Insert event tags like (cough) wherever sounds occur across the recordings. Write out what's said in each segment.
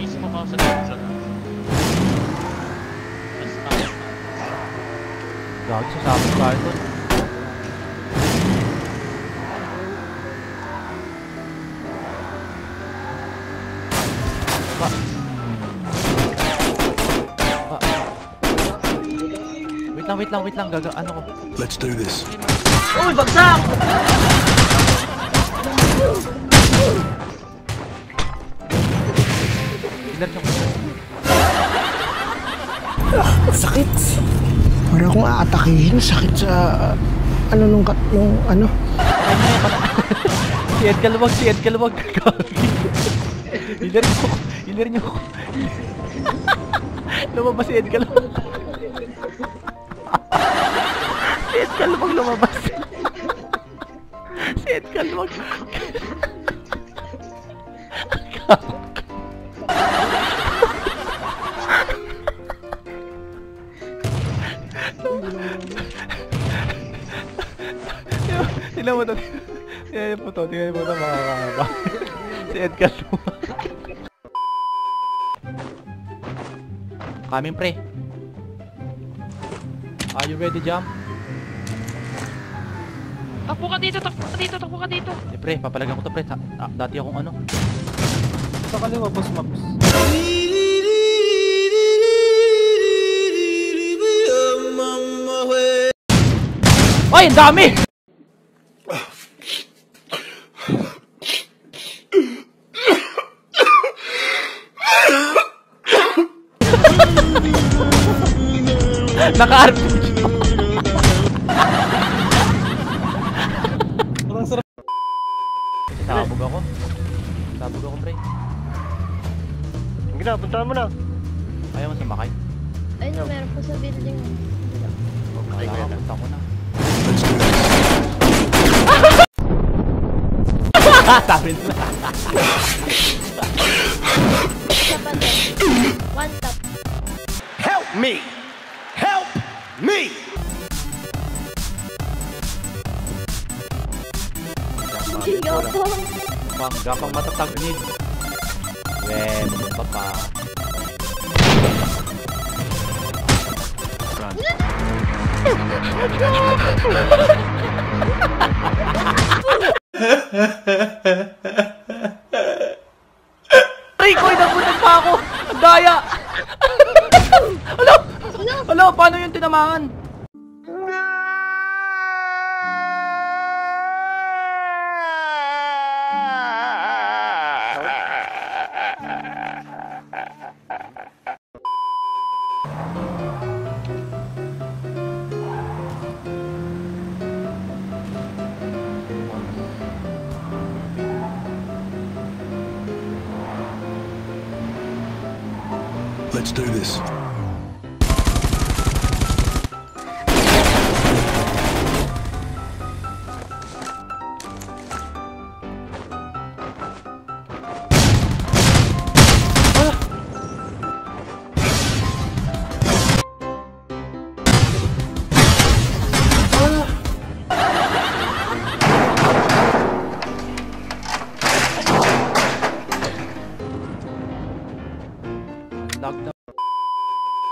Mismo ka sa pizza na. Mas na. Gagi, sasabi tayo doon. Pa. Pa. Wait lang, wait lang, wait lang. Gaga, ano ko? Let's do this. Uy, bagsak! Ilan siya ko? Sakit. Para akong aatakihin. Sakit sa... Ano nung, kat- nung ano? (laughs) Si Ed Kalawag, si Ed Kalawag. Gagi. (laughs) Hilir niyo ko. Hilir niyo ko. (laughs) lumabas si Ed Kalawag. si Ed Kalawag lumabas. si Ed Kalawag. Tingnan mo to. Tingnan mo to. Tingnan mo to mga kakaba. si Ed Kalawag. Coming pre. Are you ready, jump? Takbo ka dito, takbo ka dito, takbo ka dito. Eh pre, papalagan ko to pre. Ta- dati akong ano. Sa kaliwa, boss maps. Ay, ang dami! Naka-RPG pa. Parang sarap. Sabog ako. Sabog ako, pre. Sige na, puntahan mo na. Ayaw mo sumakay. Ayun, meron po sa building. Wala punta ko na. Tampil. Mantap. Help me. Help me. Gampang. Bang, gampang matatag ni. Weh, pa pa. Run. Rico, inabutan pa ako! Daya! (laughs) Alo! Alo, paano yung tinamaan? Let's do this.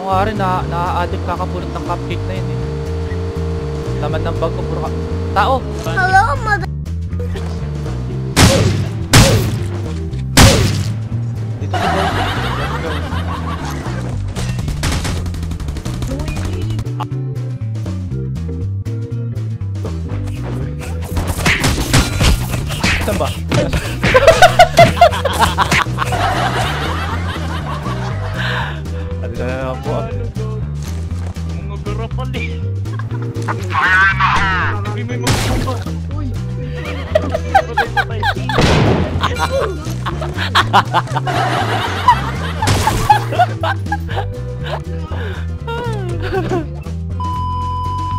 Ako nga rin, na, na-addict kakapulot ng cupcake na yun eh. Laman ng bag ko, puro ka... Tao! Hello, mother. Dito sa bag. Saan ba? Fire in the hole! Uy, may mga bomba! Uy! Patay, patay!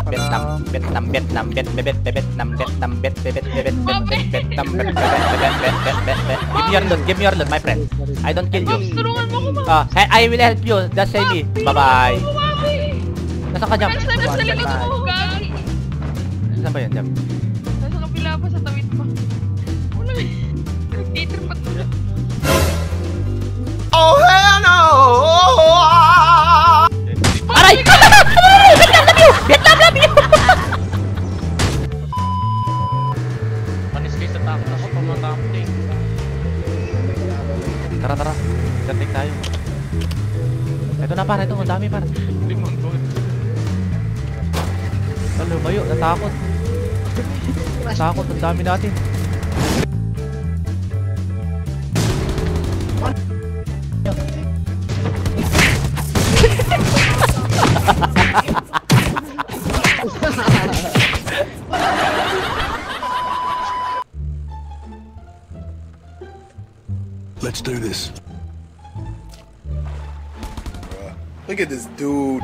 Vietnam, Vietnam, Vietnam, bet, bet, bet, Vietnam, Vietnam, bet, bet, bet, Vietnam, Vietnam, bet, bet, bet, bet, bet, bet, bet. Give me your loot, give me your loot, my friend. I don't kill you. Pops, tulungan mo ko, Pops. Uh, I will help you. Just say me. Bye-bye. Nasa ka jump? Nasa sa likod mo, gagi. Saan ba yan, jump? Nasa kapila pa sa tawid pa. Wala eh. Nag-cater pa to. Oh, hell no! Aray! Vietnam love you! Vietnam love you! Panis kayo sa takot ako, pamatamping. Tara, tara. Gantik tayo. Ito na para, ito. Ang dami para. Lumayo. Natakot. Natakot. Ang dami natin. Let's do this. Look at this dude.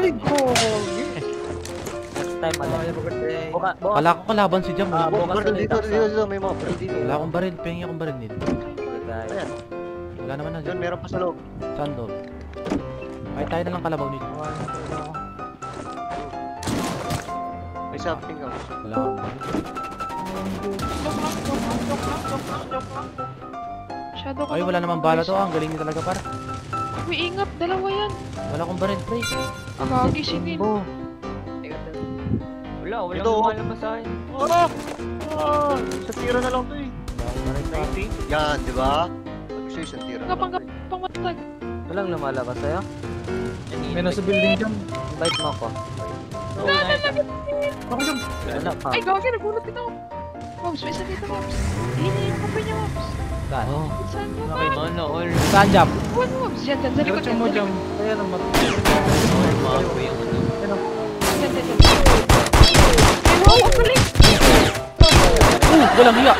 Ay, ko. Next time, ano? Buka, buka. Wala ko kalaban si Jam. Ah, Wala, bukas Dito, ulit dito, ako. dito, dito, may mga dito. wala akong baril. Pengi akong baril nito. Guys. Ayan, Wala naman na yun, dyan. meron pa sa loob. Saan doon? Ay, tayo na lang kalabaw nito. May something ako. Wala akong baril. Shadow Ay, wala namang bala to. ah. Ang galing niya talaga para. Uy, ingat. Dalawa yan. Wala akong baril, pre. Agagi si Nin. Oh, Wala, walang Ito, oh. lumalabas sa akin. Oh! Oh! Sa tira na lang to eh. 90? Yan, di ba? Gusto yung isang tira na lang eh. pamatag. Walang lumalabas sa'yo? May nasa building dyan. Invite mo ako. Ako dyan. Wala pa. Ay, gagi. Nagulat din ako. Moms, may isa dito. Hihingin yung kape niya, Moms. Saan? Oh. Saan mo ba? Okay, no, all. Saan, Jam? Buwan, Moms. Yan, yan. Sa likod. Diretso mo yan, dyan. sa Ayan ang mat. All, bago yung ano. likod. Yan, yan, yan. Ay, wow, ang galing. Oh, walang hiya.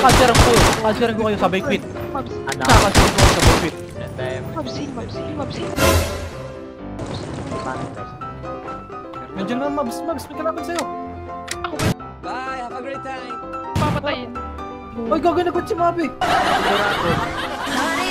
Kanseran ko. Kanseran ko kayo sabay quit. Moms, Ano? Kanseran ko kayo sabay quit. Moms, hing, Moms, hing, Moms, hing. Nandiyan na, Mabs. Mabs, may kalaban sa'yo. Ako ba? Bye, have a great time. Papatayin. Ay, gagawin na ko si Mabi. Sorry